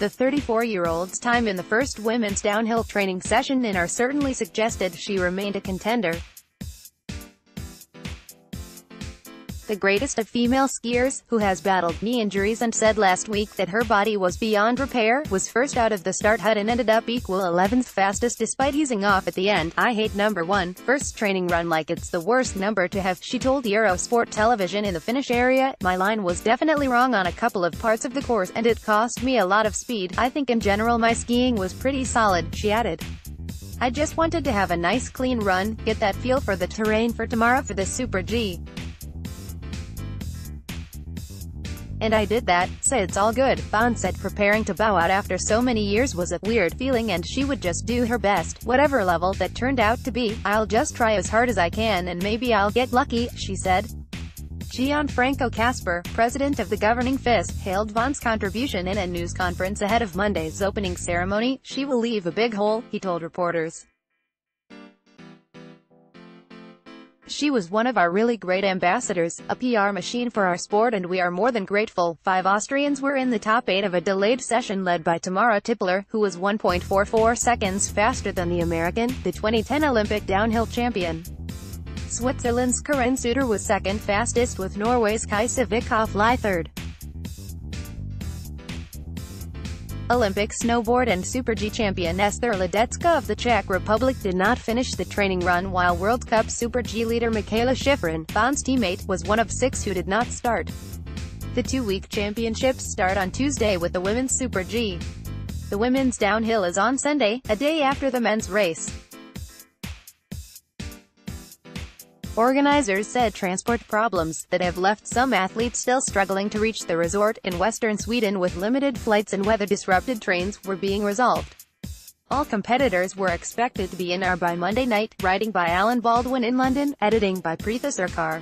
The 34-year-old's time in the first women's downhill training session in Are certainly suggested she remained a contender. The greatest of female skiers, who has battled knee injuries and said last week that her body was beyond repair, was first out of the start hut and ended up equal 11th fastest despite easing off at the end. I hate number one, first training run like it's the worst number to have, she told Eurosport television in the finish area. My line was definitely wrong on a couple of parts of the course and it cost me a lot of speed. I think in general my skiing was pretty solid, she added. I just wanted to have a nice clean run, get that feel for the terrain for tomorrow for the Super G. And I did that, so it's all good. Vonn said preparing to bow out after so many years was a weird feeling and she would just do her best, whatever level that turned out to be. I'll just try as hard as I can and maybe I'll get lucky, she said. Gianfranco Kasper, president of the governing FIS, hailed Vonn's contribution in a news conference ahead of Monday's opening ceremony. She will leave a big hole, he told reporters. She was one of our really great ambassadors, a PR machine for our sport and we are more than grateful. Five Austrians were in the top eight of a delayed session led by Tamara Tippler, who was 1.44 seconds faster than the American, the 2010 Olympic downhill champion. Switzerland's Corinne Suter was second fastest with Norway's Kajsa Vickhoff third. Olympic snowboard and Super G champion Ester Ledecká of the Czech Republic did not finish the training run while World Cup Super G leader Mikaela Shiffrin, Vonn's teammate, was one of six who did not start. The two-week championships start on Tuesday with the women's Super G. The women's downhill is on Sunday, a day after the men's race. Organizers said transport problems that have left some athletes still struggling to reach the resort in western Sweden with limited flights and weather-disrupted trains were being resolved. All competitors were expected to be in Are by Monday night, writing by Alan Baldwin in London, editing by Preetha Sarkar.